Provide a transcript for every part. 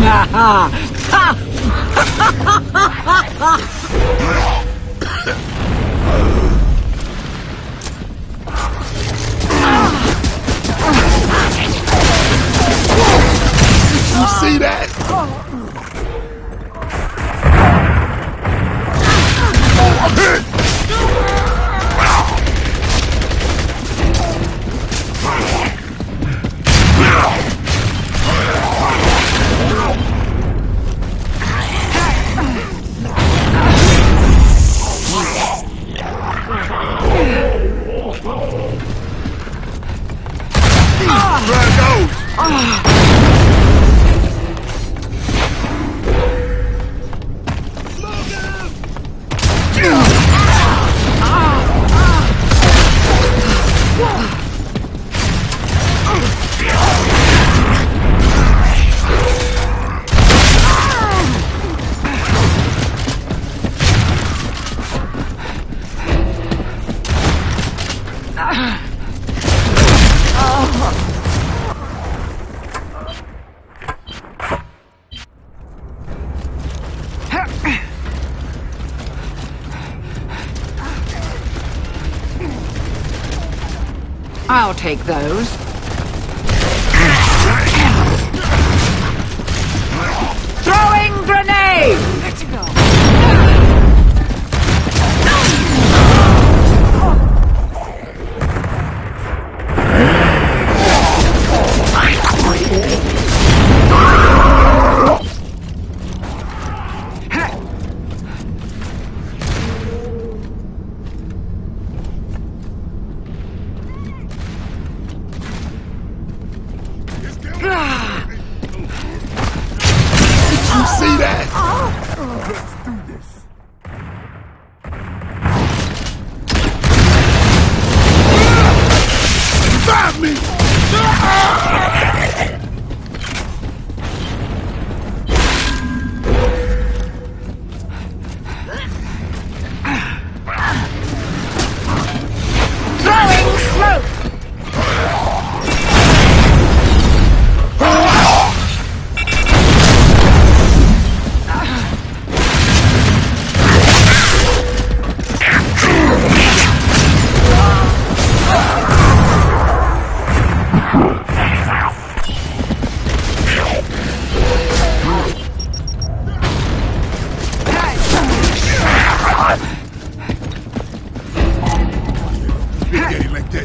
You see that? Dragos! I'll take those.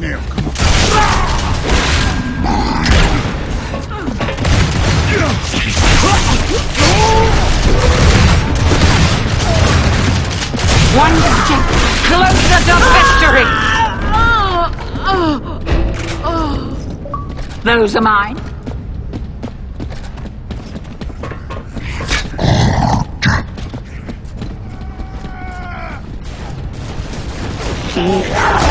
Now. Come on. One step closer to victory! Those are mine. Incoming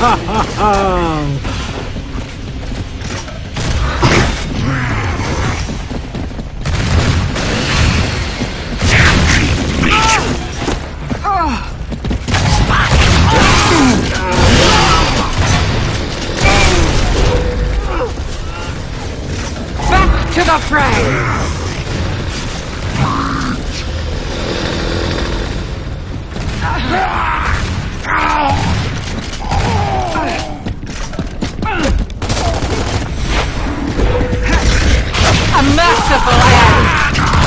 Back to the fray! Merciful end!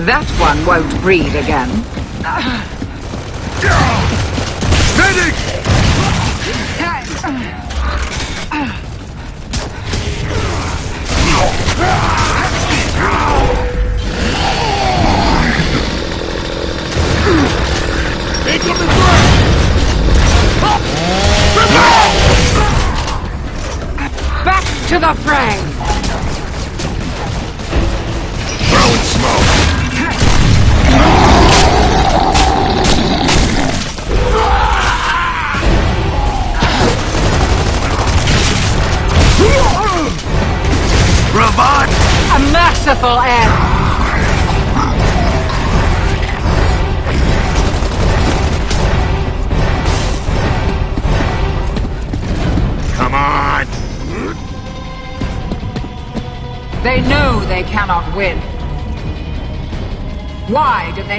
That one won't breed again. Medic! Incoming Back to the fray! Throwing smoke. Robot! A merciful end! Cannot win. Why do they